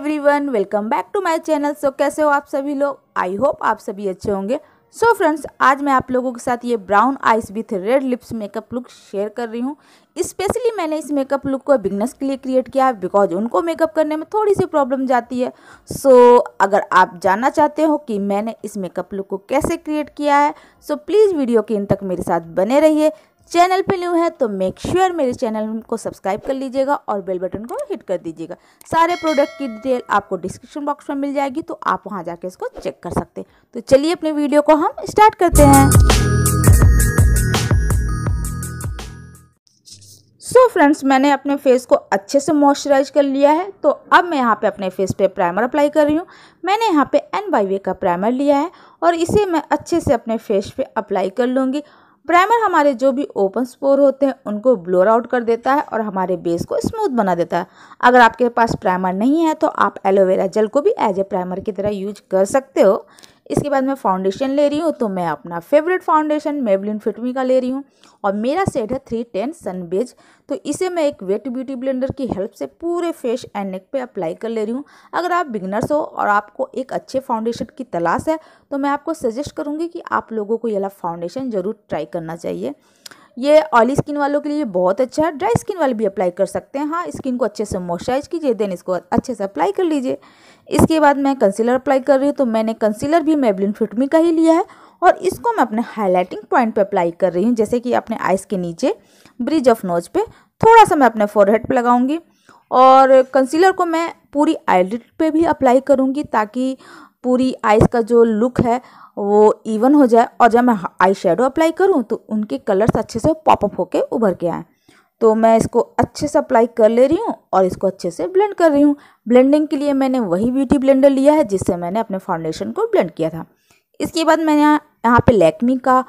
Everyone welcome back to my channel so कैसे हो आप सभी लोग? आई होप आप सभी अच्छे होंगे। सो so फ्रेंड्स आज मैं आप लोगों के साथ ये brown eyes with red lips makeup look share कर रही हूँ। स्पेशली मैंने इस मेकअप लुक को बिगनर्स के लिए क्रिएट किया है बिकॉज़ उनको मेकअप करने में थोड़ी सी प्रॉब्लम जाती है। सो so, अगर आप जानना चाहते हो कि मैंने इस मेकअप लुक को कैसे क्रिएट किया है सो so, प्लीज़ वीडियो के इन तक मेरे साथ बने रहिए। चैनल पे न्यू है तो मेक श्योर sure मेरे चैनल को सब्सक्राइब कर लीजिएगा और बेल बटन को हिट कर दीजिएगा। सारे प्रोडक्ट की डिटेल आपको डिस्क्रिप्शन बॉक्स में मिल जाएगी तो आप वहाँ जाके इसको चेक कर सकते हैं। तो चलिए अपने वीडियो को हम स्टार्ट करते हैं। सो so फ्रेंड्स मैंने अपने फेस को अच्छे से मॉइस्चराइज कर लिया है तो अब मैं यहाँ पे अपने फेस पे प्राइमर अप्लाई कर रही हूँ। मैंने यहाँ पे एन बाई वे का प्राइमर लिया है और इसे मैं अच्छे से अपने फेस पे अप्लाई कर लूँगी प्राइमर हमारे जो भी ओपन स्पोर होते हैं, उनको ब्लोर आउट कर देता है और हमारे बेस को स्मूथ बना देता है। अगर आपके पास प्राइमर नहीं है तो आप एलोवेरा जेल को भी एज ए प्राइमर की तरह यूज़ कर सकते हो। इसके बाद मैं फाउंडेशन ले रही हूँ तो मैं अपना फेवरेट फाउंडेशन मेबलिन फिटमी का ले रही हूँ और मेरा सेट है थ्री टेन सनबेज तो इसे मैं एक वेट ब्यूटी ब्लेंडर की हेल्प से पूरे फेस एंड नेक पे अप्लाई कर ले रही हूँ। अगर आप बिगनर्स हो और आपको एक अच्छे फाउंडेशन की तलाश है तो मैं आपको सजेस्ट करूँगी कि आप लोगों को ये फाउंडेशन ज़रूर ट्राई करना चाहिए। ये ऑयली स्किन वालों के लिए बहुत अच्छा है। ड्राई स्किन वाले भी अप्लाई कर सकते हैं। हाँ स्किन को अच्छे से मॉइस्चराइज कीजिए, देन इसको अच्छे से अप्लाई कर लीजिए। इसके बाद मैं कंसीलर अप्लाई कर रही हूँ तो मैंने कंसीलर भी मेबलिन फिटमी का ही लिया है और इसको मैं अपने हाईलाइटिंग पॉइंट पे अप्लाई कर रही हूँ, जैसे कि अपने आइस के नीचे ब्रिज ऑफ़ नोज़ पे। थोड़ा सा मैं अपने फोरहेड पे लगाऊँगी और कंसीलर को मैं पूरी आईलिड पे भी अप्लाई करूँगी ताकि पूरी आइस का जो लुक है, वो इवन हो जाए। और जब मैं आई शेडो अप्लाई करूँ तो उनके कलर्स अच्छे से पॉपअप होके उभर के आए। तो मैं इसको अच्छे से अप्लाई कर ले रही हूँ और इसको अच्छे से ब्लेंड कर रही हूँ। ब्लेंडिंग के लिए मैंने वही ब्यूटी ब्लेंडर लिया है, जिससे मैंने अपने फाउंडेशन को ब्लेंड किया था। इसके बाद मैंने यहाँ यहाँ पे लैक्मी का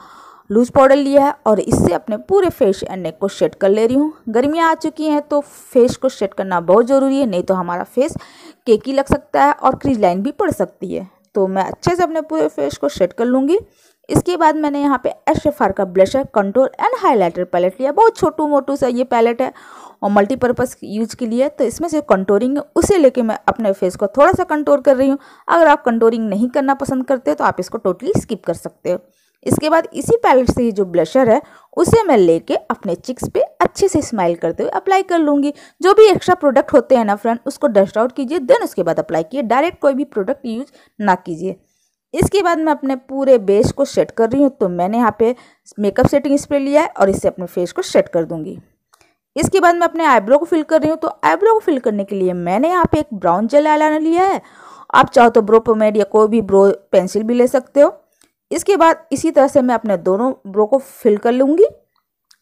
लूज पाउडर लिया है और इससे अपने पूरे फेस एंड नेक को शेड कर ले रही हूँ। गर्मियाँ आ चुकी हैं तो फेस को शेड करना बहुत ज़रूरी है, नहीं तो हमारा फेस केकी लग सकता है और क्रीज लाइन भी पड़ सकती है। तो मैं अच्छे से अपने पूरे फेस को शेड कर लूँगी। इसके बाद मैंने यहाँ पे एश एफ़ आर का blusher contour and highlighter palette लिया। बहुत छोटू मोटू सा ये पैलेट है और मल्टीपर्पज़ यूज़ के लिए तो इसमें से कंटोरिंग है उसे लेके मैं अपने फेस को थोड़ा सा कंटोर कर रही हूँ। अगर आप कंटोरिंग नहीं करना पसंद करते हो तो आप इसको टोटली स्किप कर सकते हो। इसके बाद इसी पैलेट से ही जो ब्लशर है, उसे मैं लेके अपने चिक्स पे अच्छे से स्माइल करते हुए अप्लाई कर लूँगी। जो भी एक्स्ट्रा प्रोडक्ट होते हैं ना फ्रेंड उसको डस्ट आउट कीजिए देन उसके बाद अप्लाई कीजिए। डायरेक्ट कोई भी प्रोडक्ट यूज़ ना कीजिए। इसके बाद मैं अपने पूरे बेस को सेट कर रही हूँ तो मैंने यहाँ पे मेकअप सेटिंग स्प्रे लिया है और इससे अपने फेस को सेट कर दूँगी। इसके बाद मैं अपने आईब्रो को फिल कर रही हूँ तो आईब्रो को फिल करने के लिए मैंने यहाँ पे एक ब्राउन जेल आईलाइनर लिया है। आप चाहो तो ब्रो पोमेड या कोई भी ब्रो पेंसिल भी ले सकते हो। इसके बाद इसी तरह से मैं अपने दोनों ब्रो को फिल कर लूँगी।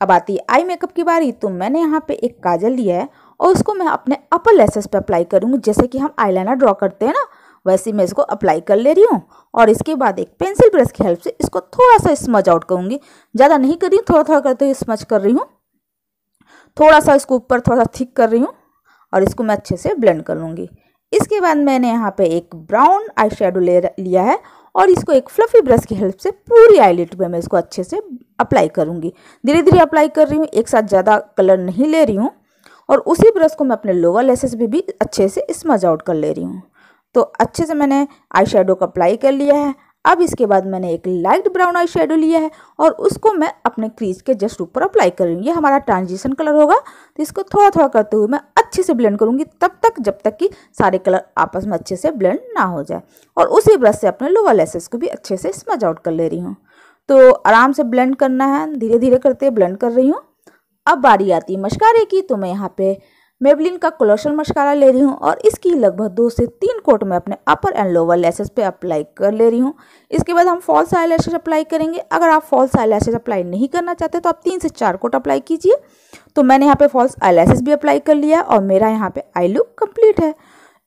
अब आती है आई मेकअप की बारी तो मैंने यहाँ पे एक काजल लिया है और उसको मैं अपने अपर लेसेस पे अप्लाई करूँगी, जैसे कि हम आईलाइनर ड्रॉ करते हैं ना, वैसे मैं इसको अप्लाई कर ले रही हूँ। और इसके बाद एक पेंसिल ब्रश की हेल्प से इसको थोड़ा सा स्मच आउट करूँगी। ज़्यादा नहीं कर रही थोड़ा थोड़ा करते हुए स्मच कर रही हूँ। थोड़ा सा इसको ऊपर थोड़ा सा थिक कर रही हूँ और इसको मैं अच्छे से ब्लेंड कर लूँगी। इसके बाद मैंने यहाँ पे एक ब्राउन आई ले लिया है और इसको एक फ्लफी ब्रश की हेल्प से पूरी आईलेट पे मैं इसको अच्छे से अप्लाई करूँगी। धीरे धीरे अप्लाई कर रही हूँ, एक साथ ज़्यादा कलर नहीं ले रही हूँ और उसी ब्रश को मैं अपने लोअर लेसेस पे भी अच्छे से स्मज आउट कर ले रही हूँ। तो अच्छे से मैंने आई को अप्लाई कर लिया है अब इसके बाद मैंने एक लाइट ब्राउन आई शेडो लिया है और उसको मैं अपने क्रीज के जस्ट ऊपर अप्लाई कर रही हूँ। ये हमारा ट्रांजिशन कलर होगा। तो इसको थोड़ा थोड़ा करते हुए मैं अच्छे से ब्लेंड करूँगी तब तक जब तक कि सारे कलर आपस में अच्छे से ब्लेंड ना हो जाए। और उसी ब्रश से अपने लोअर लेसेस को भी अच्छे से स्मज आउट कर ले रही हूँ। तो आराम से ब्लेंड करना है। धीरे धीरे करते ब्लेंड कर रही हूँ। अब बारी आती है मशकारे की। तो मैं यहाँ पे मेबलिन का क्लोशल मस्कारा ले रही हूँ और इसकी लगभग दो से तीन कोट में अपने अपर एंड लोअर लेसेस पे अप्लाई कर ले रही हूँ। इसके बाद हम फॉल्स आई लैशेज अप्लाई करेंगे। अगर आप फॉल्स आई लैशेज अप्लाई नहीं करना चाहते तो आप तीन से चार कोट अप्लाई कीजिए। तो मैंने यहाँ पे फॉल्स आई लैशेज भी अप्लाई कर लिया और मेरा यहाँ पे आई लुक कंप्लीट है।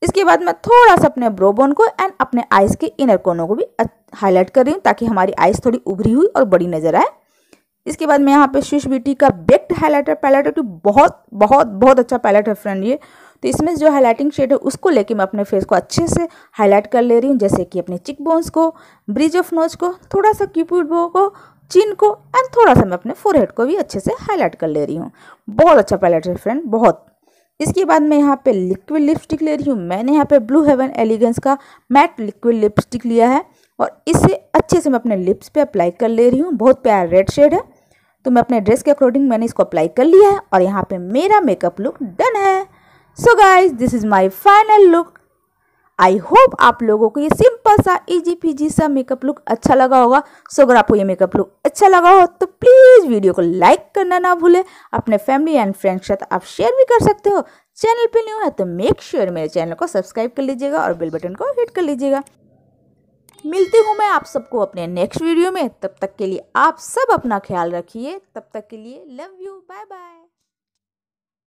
इसके बाद मैं थोड़ा सा अपने ब्रोबोन को एंड अपने आइस के इनर कोनों को भी हाईलाइट कर रही हूँ ताकि हमारी आइस थोड़ी उभरी हुई और बड़ी नज़र आए। इसके बाद मैं यहाँ पे स्विश ब्यूटी का बेक्ड हाईलाइटर पैलेट है बहुत बहुत बहुत अच्छा पैलेट है फ्रेंड ये। तो इसमें जो हाईलाइटिंग शेड है, उसको लेके मैं अपने फेस को अच्छे से हाईलाइट कर ले रही हूँ, जैसे कि अपने चिक बोन्स को ब्रिज ऑफ़ नोज़ को थोड़ा सा क्यूपिड बो को चिन को एंड थोड़ा सा मैं अपने फोरहेड को भी अच्छे से हाईलाइट कर ले रही हूँ। बहुत अच्छा पैलेट है फ्रेंड बहुत। इसके बाद मैं यहाँ पे लिक्विड लिपस्टिक ले रही हूँ। मैंने यहाँ पे ब्लू हेवन एलिगेंस का मैट लिक्विड लिपस्टिक लिया है और इसे अच्छे से मैं अपने लिप्स पे अप्लाई कर ले रही हूँ। बहुत प्यारा रेड शेड है। तो मैं अपने ड्रेस के अकॉर्डिंग मैंने इसको अप्लाई कर लिया है और यहाँ पे मेरा मेकअप लुक डन है। So guys this is my final look I hope आप लोगों को ये सिंपल सा इजी पीजी सा मेकअप लुक अच्छा लगा होगा। सो अगर आपको ये मेकअप लुक अच्छा लगा हो तो प्लीज़ वीडियो को लाइक करना ना भूले। अपने फैमिली एंड फ्रेंड्स के साथ आप शेयर भी कर सकते हो। चैनल पे न्यू है तो मेक श्योर sure मेरे चैनल को सब्सक्राइब कर लीजिएगा और बेल बटन को हिट कर लीजिएगा। मिलती हूँ मैं आप सबको अपने नेक्स्ट वीडियो में। तब तक के लिए आप सब अपना ख्याल रखिए। तब तक के लिए लव यू बाय बाय